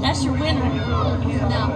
That's your winner. No.